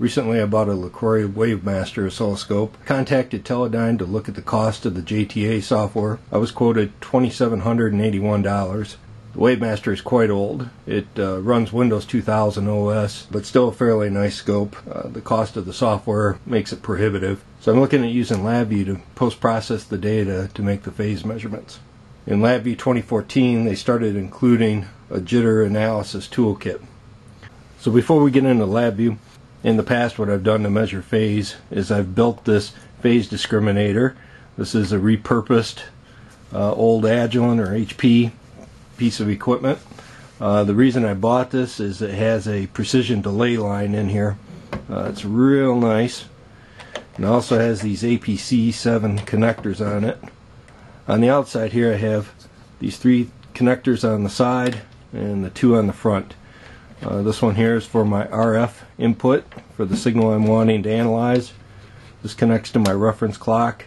Recently I bought a LeCroy Wavemaster oscilloscope, contacted Teledyne to look at the cost of the JTA software. I was quoted $2,781. The Wavemaster is quite old. It uh, runs Windows 2000 OS, but still a fairly nice scope. Uh, the cost of the software makes it prohibitive. So I'm looking at using LabVIEW to post-process the data to make the phase measurements. In LabVIEW 2014, they started including a jitter analysis toolkit. So before we get into LabVIEW, in the past what I've done to measure phase is I've built this phase discriminator. This is a repurposed uh, old Agilent or HP piece of equipment. Uh, the reason I bought this is it has a precision delay line in here. Uh, it's real nice. And also has these APC7 connectors on it. On the outside here I have these three connectors on the side and the two on the front. Uh, this one here is for my RF input for the signal I'm wanting to analyze. This connects to my reference clock.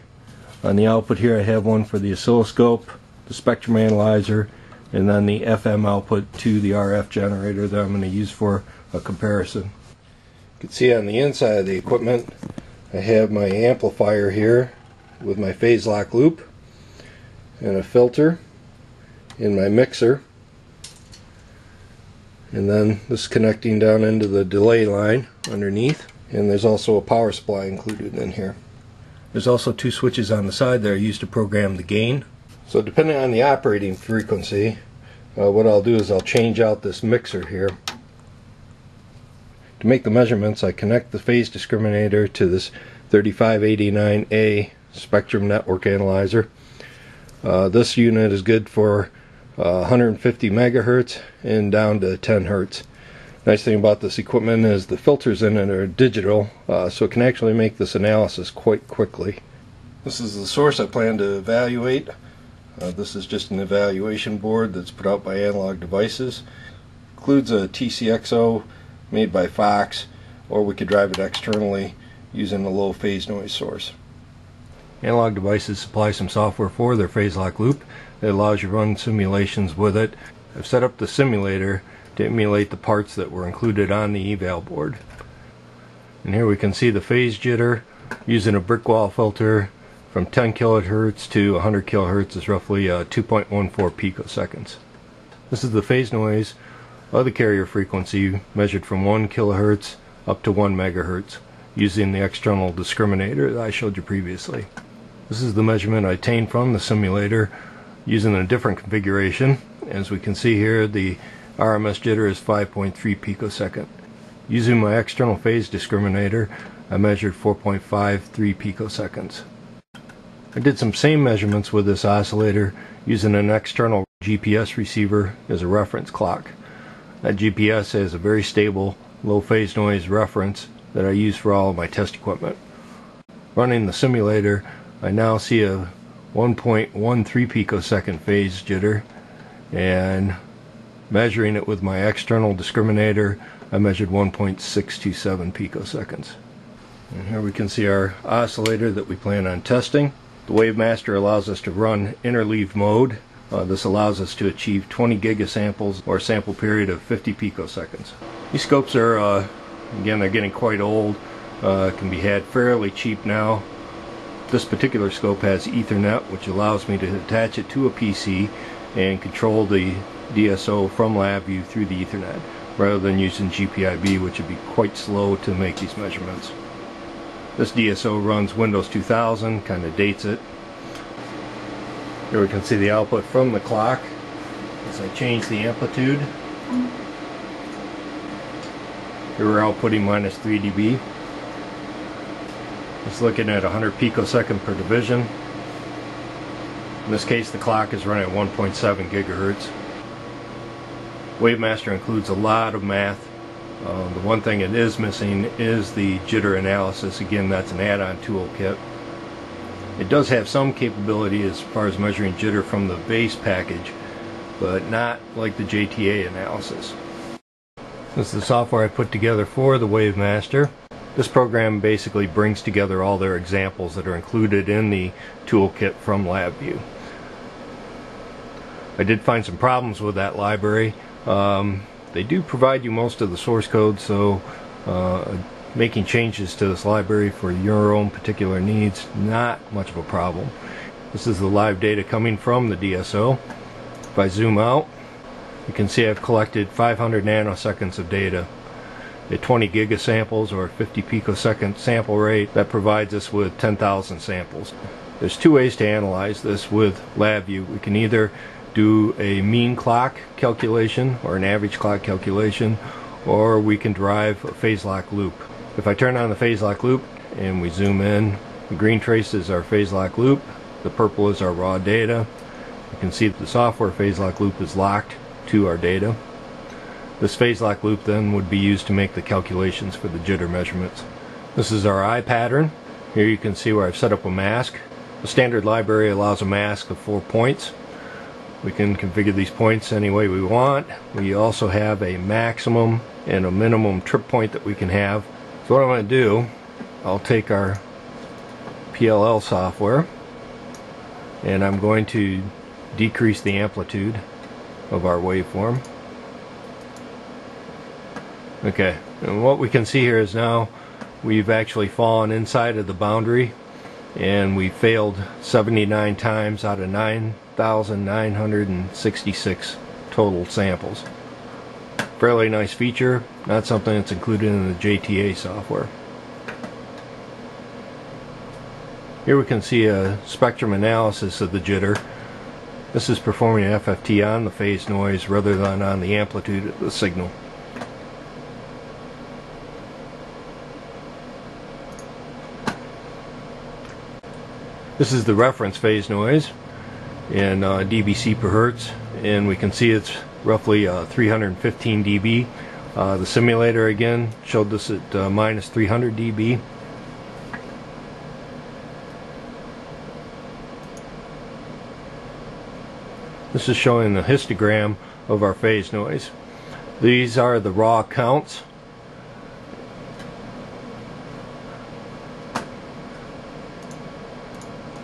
On the output here I have one for the oscilloscope, the spectrum analyzer, and then the FM output to the RF generator that I'm going to use for a comparison. You can see on the inside of the equipment I have my amplifier here with my phase lock loop and a filter in my mixer and then this connecting down into the delay line underneath and there's also a power supply included in here. There's also two switches on the side that are used to program the gain so depending on the operating frequency, uh, what I'll do is I'll change out this mixer here. To make the measurements, I connect the phase discriminator to this 3589A spectrum network analyzer. Uh, this unit is good for uh, 150 megahertz and down to 10 hertz. Nice thing about this equipment is the filters in it are digital, uh, so it can actually make this analysis quite quickly. This is the source I plan to evaluate. Uh, this is just an evaluation board that's put out by Analog Devices. Includes a TCXO made by Fox, or we could drive it externally using a low phase noise source. Analog Devices supply some software for their phase lock loop that allows you to run simulations with it. I've set up the simulator to emulate the parts that were included on the eval board. And here we can see the phase jitter using a brick wall filter from 10 kilohertz to 100 kilohertz is roughly uh, 2.14 picoseconds. This is the phase noise of the carrier frequency measured from 1 kilohertz up to 1 megahertz using the external discriminator that I showed you previously. This is the measurement I obtained from the simulator using a different configuration. As we can see here, the RMS jitter is 5.3 picosecond. Using my external phase discriminator, I measured 4.53 picoseconds. I did some same measurements with this oscillator using an external GPS receiver as a reference clock. That GPS has a very stable low phase noise reference that I use for all of my test equipment. Running the simulator, I now see a 1.13 picosecond phase jitter and measuring it with my external discriminator, I measured 1.627 picoseconds. And here we can see our oscillator that we plan on testing. The Wavemaster allows us to run interleaved mode. Uh, this allows us to achieve 20 gigasamples or a sample period of 50 picoseconds. These scopes are, uh, again, they're getting quite old. Uh, can be had fairly cheap now. This particular scope has Ethernet, which allows me to attach it to a PC and control the DSO from LabVIEW through the Ethernet, rather than using GPIB, which would be quite slow to make these measurements. This DSO runs Windows 2000, kind of dates it. Here we can see the output from the clock as I change the amplitude. Here we're outputting minus 3 dB. It's looking at 100 picosecond per division. In this case the clock is running at 1.7 gigahertz. Wavemaster includes a lot of math uh, the one thing it is missing is the jitter analysis. Again, that's an add-on toolkit. It does have some capability as far as measuring jitter from the base package, but not like the JTA analysis. This is the software I put together for the Wavemaster. This program basically brings together all their examples that are included in the toolkit from LabVIEW. I did find some problems with that library. Um, they do provide you most of the source code, so uh, making changes to this library for your own particular needs, not much of a problem. This is the live data coming from the DSO. If I zoom out, you can see I've collected 500 nanoseconds of data. At 20 gigasamples or 50 picosecond sample rate, that provides us with 10,000 samples. There's two ways to analyze this with LabVIEW. We can either do a mean clock calculation or an average clock calculation, or we can drive a phase lock loop. If I turn on the phase lock loop and we zoom in, the green trace is our phase lock loop, the purple is our raw data. You can see that the software phase lock loop is locked to our data. This phase lock loop then would be used to make the calculations for the jitter measurements. This is our eye pattern. Here you can see where I've set up a mask. The standard library allows a mask of four points. We can configure these points any way we want. We also have a maximum and a minimum trip point that we can have. So what I'm going to do, I'll take our PLL software and I'm going to decrease the amplitude of our waveform. Okay, and what we can see here is now we've actually fallen inside of the boundary and we failed 79 times out of 9,966 total samples. Fairly nice feature, not something that's included in the JTA software. Here we can see a spectrum analysis of the jitter. This is performing an FFT on the phase noise rather than on the amplitude of the signal. This is the reference phase noise in uh, dBc per hertz, and we can see it's roughly uh, 315 dB. Uh, the simulator again showed this at uh, minus 300 dB. This is showing the histogram of our phase noise. These are the raw counts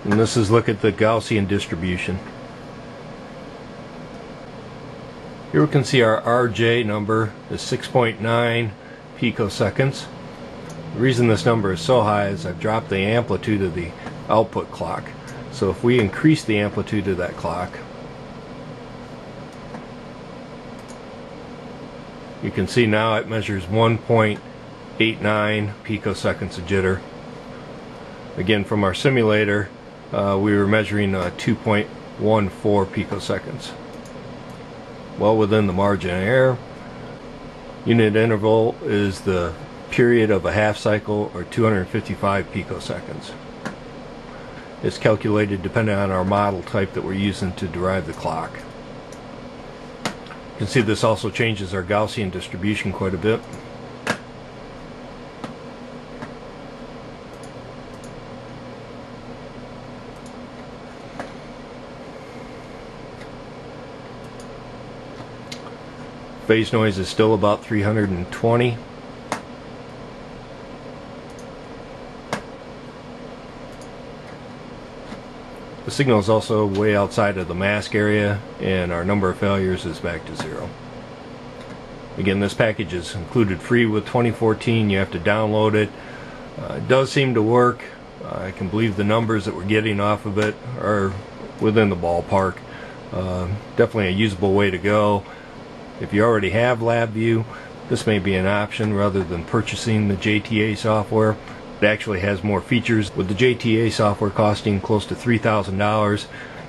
And this is look at the Gaussian distribution. Here we can see our RJ number is 6.9 picoseconds. The reason this number is so high is I've dropped the amplitude of the output clock. So if we increase the amplitude of that clock, you can see now it measures 1.89 picoseconds of jitter. Again, from our simulator, uh, we were measuring uh, 2.14 picoseconds. Well within the margin of error. Unit interval is the period of a half cycle or 255 picoseconds. It's calculated depending on our model type that we're using to derive the clock. You can see this also changes our Gaussian distribution quite a bit. Phase noise is still about 320. The signal is also way outside of the mask area and our number of failures is back to zero. Again, this package is included free with 2014. You have to download it. Uh, it does seem to work. I can believe the numbers that we're getting off of it are within the ballpark. Uh, definitely a usable way to go. If you already have LabVIEW, this may be an option rather than purchasing the JTA software. It actually has more features. With the JTA software costing close to $3,000,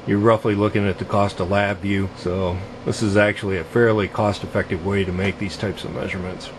you're roughly looking at the cost of LabVIEW. So this is actually a fairly cost-effective way to make these types of measurements.